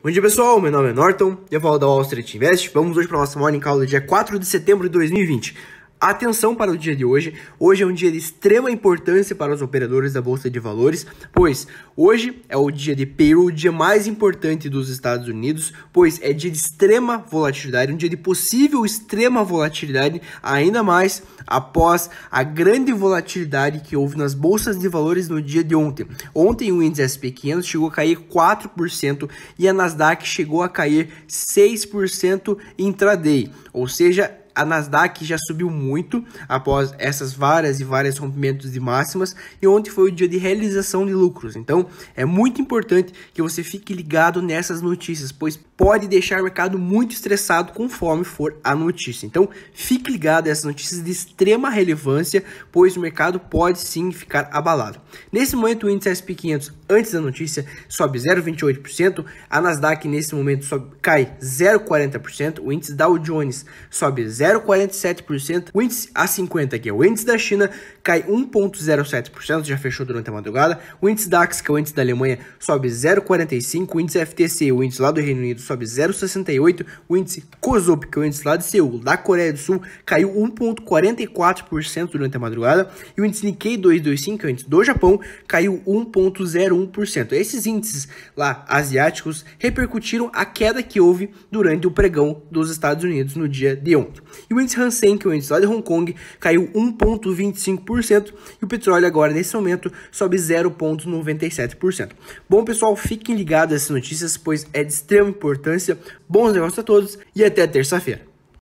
Bom dia pessoal, meu nome é Norton, eu falo da Wall Street Invest. Vamos hoje para a nossa Morning Call do dia 4 de setembro de 2020. Atenção para o dia de hoje. Hoje é um dia de extrema importância para os operadores da Bolsa de Valores, pois hoje é o dia de payroll, o dia mais importante dos Estados Unidos, pois é dia de extrema volatilidade, um dia de possível extrema volatilidade, ainda mais após a grande volatilidade que houve nas bolsas de valores no dia de ontem. Ontem o índice SP 500 chegou a cair 4% e a Nasdaq chegou a cair 6% intraday, ou seja, a Nasdaq já subiu muito após essas várias e várias rompimentos de máximas e ontem foi o dia de realização de lucros. Então é muito importante que você fique ligado nessas notícias, pois pode deixar o mercado muito estressado conforme for a notícia. Então fique ligado a essas notícias de extrema relevância, pois o mercado pode sim ficar abalado. Nesse momento o índice S&P 500 antes da notícia sobe 0,28%, a Nasdaq nesse momento sobe, cai 0,40%, o índice Dow Jones sobe 0 0,47%. O índice A50, que é o índice da China, cai 1,07%, já fechou durante a madrugada. O índice DAX, que é o índice da Alemanha, sobe 0,45%. O índice FTC, o índice lá do Reino Unido, sobe 0,68%. O índice COSOP, que é o índice lá de Seul, da Coreia do Sul, caiu 1,44% durante a madrugada. E o índice Nikkei 225, que é o índice do Japão, caiu 1,01%. Esses índices lá asiáticos repercutiram a queda que houve durante o pregão dos Estados Unidos no dia de ontem. E o índice Hansen, que é o índice lá de Hong Kong, caiu 1,25% e o petróleo agora, nesse momento, sobe 0,97%. Bom, pessoal, fiquem ligados a essas notícias, pois é de extrema importância. Bons negócios a todos e até terça-feira.